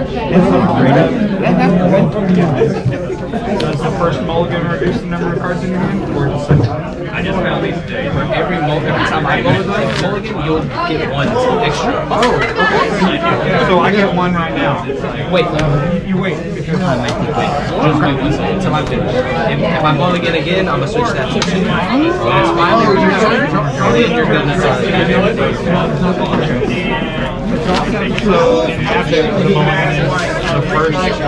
It's a great does the first mulligan reduce the number of cards in your hand, or the second? I just found these today. For every mul- every time I mulligan, mulligan, you'll get one extra. Oh, okay. So I get one right now. Wait, You wait. just wait one second until I'm finished. If, if I mulligan again, I'm gonna switch that to two. When it's finally oh, your turn, you're gonna. So after the mulligan, the first.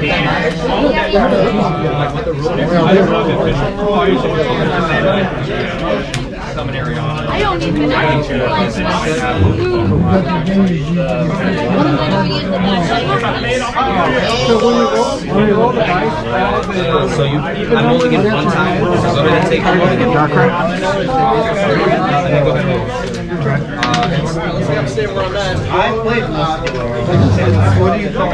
I don't even So you, I mulligan one time. So go ahead and take mulligan. Dark card. And then go ahead and roll. I played. What do you call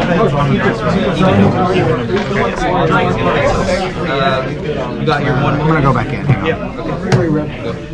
Uh, you got your one I'm gonna go back in. Hang on.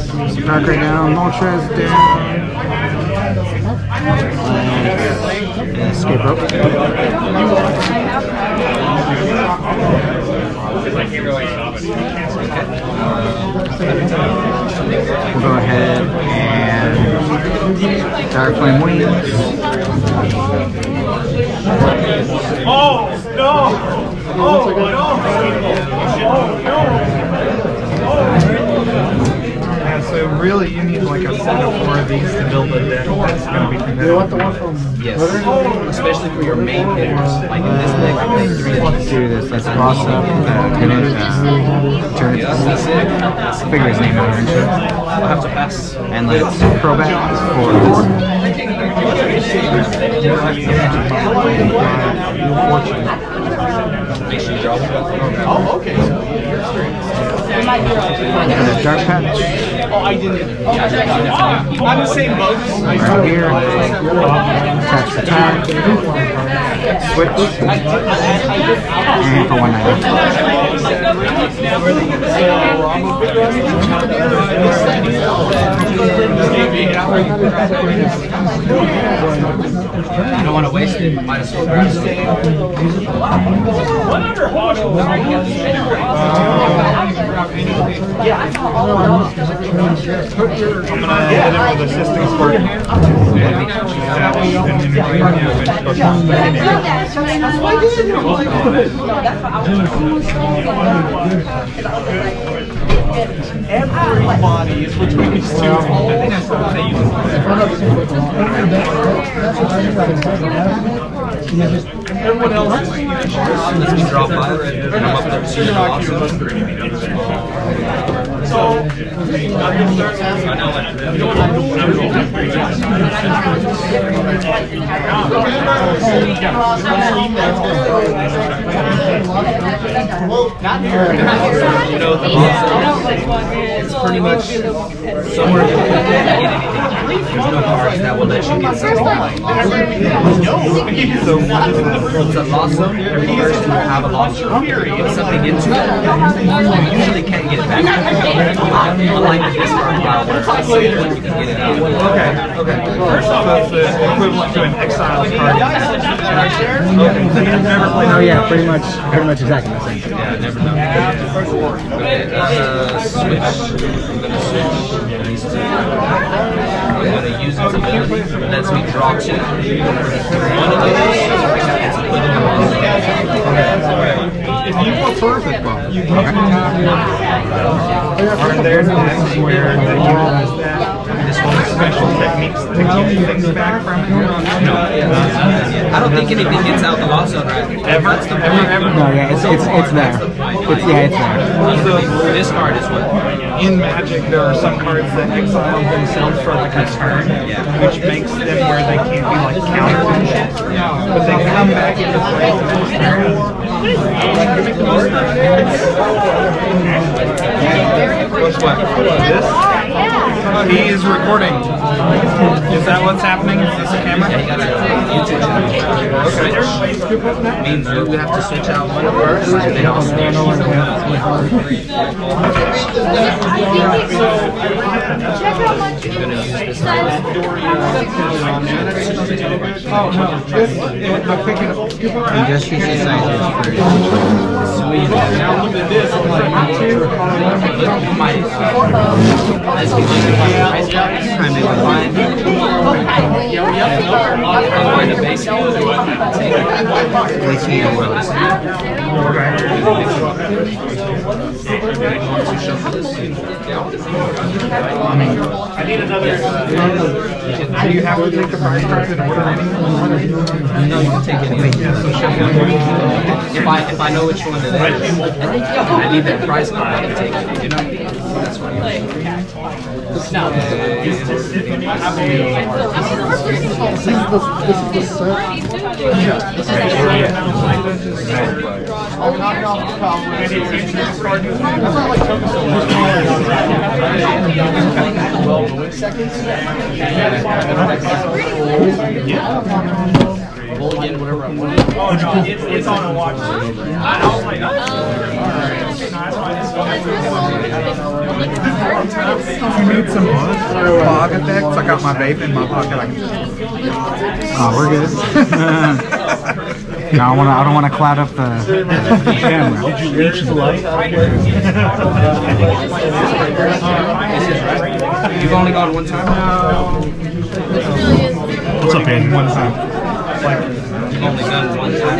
Darkrai down, Moltres down. Escape rope. We'll go ahead and Direflame Wings. Oh, no! Oh, Yeah, oh, so really you need like a set of four of these to build a deck that's going to be competitive. Yes. Especially for your main hitters. Like in this deck, I think three of Let's these. do this. Let's boss up the tenant. Uh, turn Yeah, that's, that's it. Figure his name out eventually. I'll have to pass. And let's probat for Make sure you draw one. Oh, okay. The dark patch. I'm the same bug. Right here. Attach the tag. Switch. And for one item. I don't want to waste it. Might as well grab it. I'm gonna hit him with assisting then Everybody is between two. Everyone else is Let me draw five. And I'm up there. So you're awesome. So, nothing starts I know. You know, the awesome is pretty much somewhere in anything. There's no cards that will let you get something. So it's a lost zone. Every person will have a lost zone. If something gets you, you usually can't get it back. Unlike the discard pile where you can get it out. Okay, okay. So it's the equivalent to an exile card. Never played Oh yeah, pretty much, pretty much exactly the same. Yeah, never know. Okay, uh, switch. I'm gonna switch these two. I'm gonna use its ability. It lets me draw two. One of those is put in the box. If you Perfect. Well, Are there decks where they utilize that special techniques to keep things back from it? No. I don't think anything gets out the lock zone right. Ever? That's the point. ever? No, yeah, it's it's it's there. It's yeah, it's there. This card is what? In Magic, there are some cards that exile themselves for like a turn, which makes them where they can't be like countered and shit. But they come back into play the next turn. What's what? This? He is recording. Is that what's happening? Is this a camera? Okay. Means we have to switch out one first, and then how much it says. You just for Now look at this. I'm my. Let's. I need another. Do you have to take the price anymore? No, you can take any. If I if I know which one it is, I need that price card. I can take it. You know, that's what Mulligan, whatever I want. Oh no, it's, it's on a watch. I, I was like, You need some fog effects? I got my vape in my pocket. I can Oh, we're good. no, I want to. I don't want to cloud up the, the camera. Did you reach the light? You've only gone one time. What's up, Andy? One time. You've only gone one time.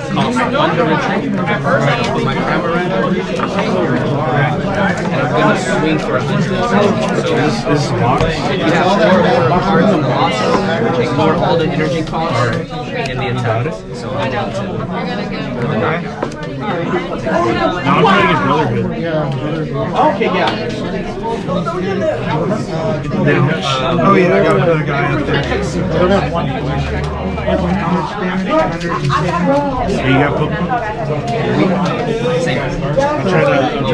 It costs one to retreat. Put my camera in. And I'm gonna swing for a hundred. So this, This is locked. you have four cards in the lost zone, which ignore all the energy costs in the attack. So I got to. Now I'm trying to get Brotherhood. Okay, yeah. Oh yeah, I got another guy out there. You got? Same. I'm trying to, I'm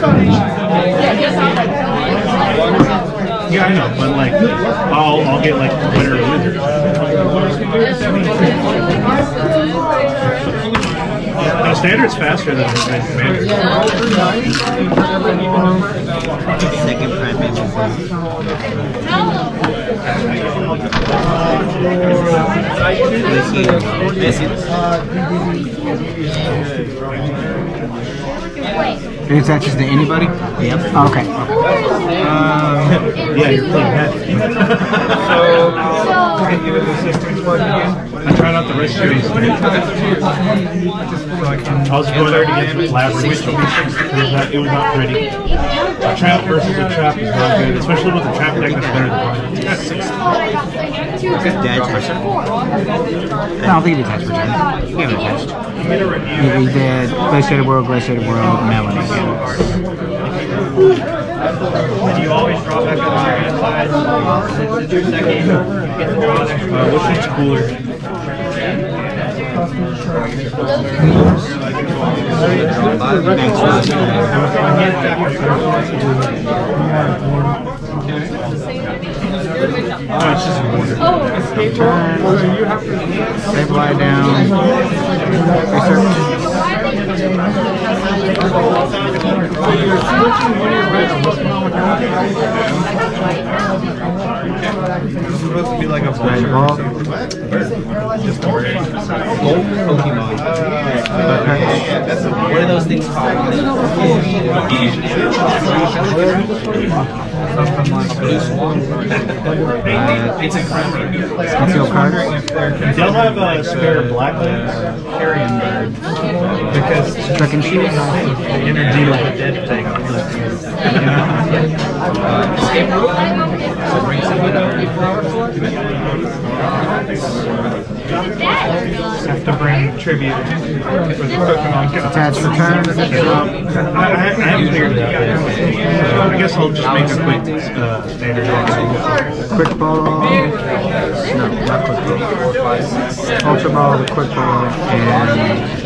trying to Yeah, I know, but like, I'll I'll get like winner. No, standard's faster than than commander. Second prime member. Place me in It attaches to anybody? Yep. Okay. Uh, yeah, you're playing magic. so I'll hit you with the six one again. I try not to risk shooting. So I was going there to get some labyrinth. That it was not pretty. A trap versus a trap is not good, especially with a trap deck that's better than mine. Dead. I don't think it attached for turn. You haven't attached. He, he did Glaciated World, Glaciated World, Melody. Do you always draw back on hand? Uh, which one's cooler? Oh, it's just a border. Stabilize down. Research you're switching one of your vegetables supposed to be like a Right, vulture. Just a bird. Gold Pokemon. What are those things called? Something Blue Swan. Uh, It's a grammar. concealed card. They'll have a spare black carrion bird because Trick and shoot. energy of a dead thing. You know? Escape rope. So bring someone up. Have to bring tribute for the Pokemon. Attach return. I, I, I haven't figured it out I guess I'll just make a quick uh, standard one. Quick ball. No, not quick ball. Ultra ball, the quick ball, and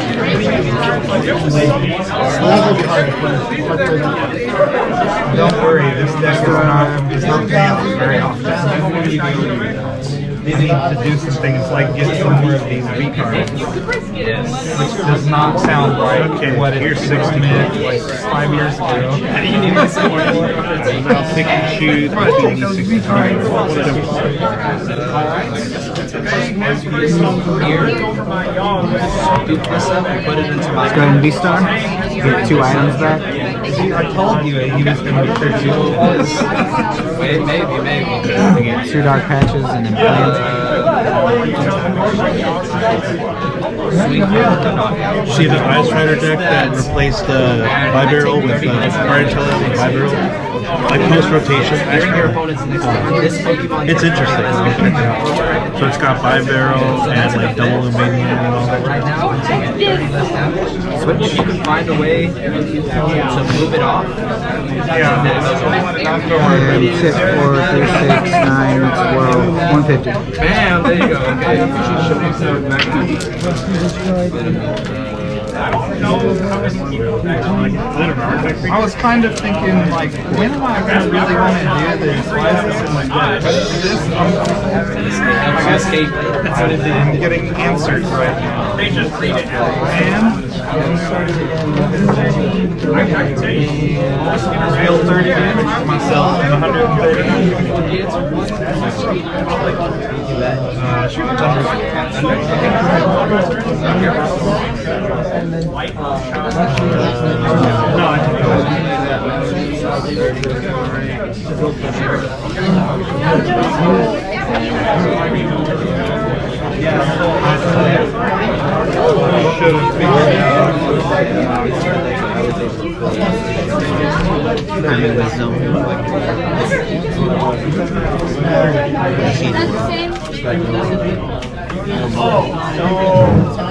Don't worry, this deck is not is not found very often. You need to do some things like get some more of these V cards, which does not sound like what it six minutes like five years ago. You need to see more About pick and choose shoot, beating sixty cards. Scoop this up and put it into my let's go ahead and V-Star. Get two items back. See, I told you he was going to be pretty cool. Wait, maybe, maybe. We get two dark patches and then Swing for. See the Ice Rider deck that replaced uh, Bibarel with uh, Barrentella and Bibarel? Like post rotation. During your opponent's next turn, this Pokemon It's interesting. So it's got five Bibarel and like double Lumineon and all that. Right now, I'm taking 30 less damage. Switch. You can find a way to move it off, Yeah, then it goes away. And six, four, three, six, nine, twelve, one fifty. Bam! There you go. Okay. I was kind of thinking, like, when am I going to really want to do this? Why is this in my deck? This, Helps you escape. I'm getting answers right now. They just read it And deal 30 damage to myself and 130. Uh, shoot thunder. No, I think I should have figured out. I'm in the zone. That's the same. Did you take a card?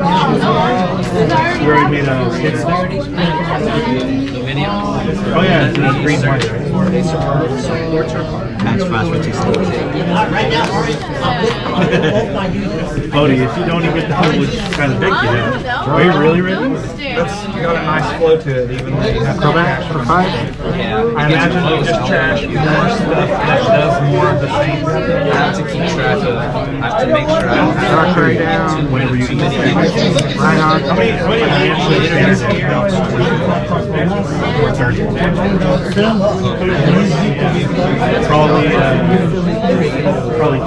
already made a hit stack? The video. Oh yeah, it's a green white. Max fast rotation. Bodie, if you don't even know which kind of deck you have, are you really ready? That's got a nice flow to it, even though you have Go back for five. Yeah. I imagine you just trash more stuff that does more of the same. I have to keep track of. I have to make sure I don't have Ray too, down. whenever you too many things. Right on. How many, how many actually stands Or 30. Probably, uh, probably two.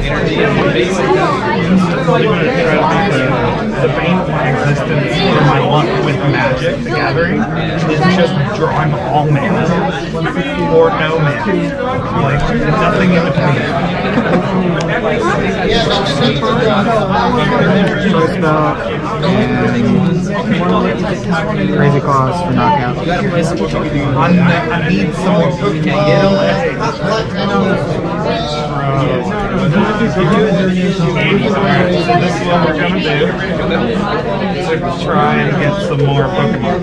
energy. Like all energy and basic. really going to try to make the, the bane of my existence or my luck with Magic, the Gathering, is just drawing all mana or no mana. Like, nothing in between. First spell, and crazy claws for knockout. You gotta some more Pokemon. I'm, I need some more Pokemon. Can't get 'em. Alright, so this is what we're gonna. Try and get some more Pokemon.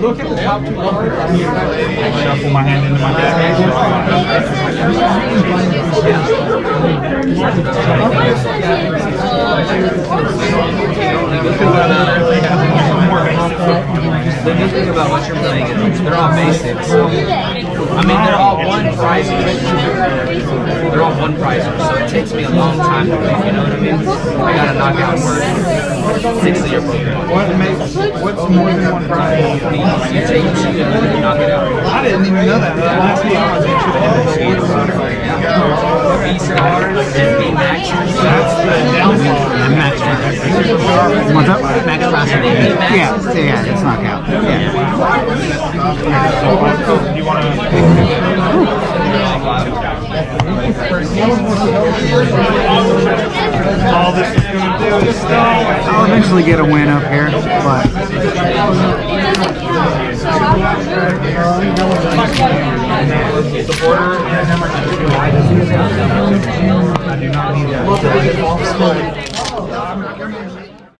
Shuffle my hand into my deck. The good thing about what you're playing is they're all basics. I mean, they're all one prize. They're all one prize, so it takes me a long time to win. You know what I mean? I gotta knock out six of your Pokemon. What makes, what's more than one prize? You take two and you knock it out. I didn't even know that. Last week I was interested V-Stars and B maxers. That's the downfall. What's up? Yeah, yeah, it's knockout. Yeah. You want to? All this is going to do is stay. I'll eventually get a win up here, but The border. I do not need that.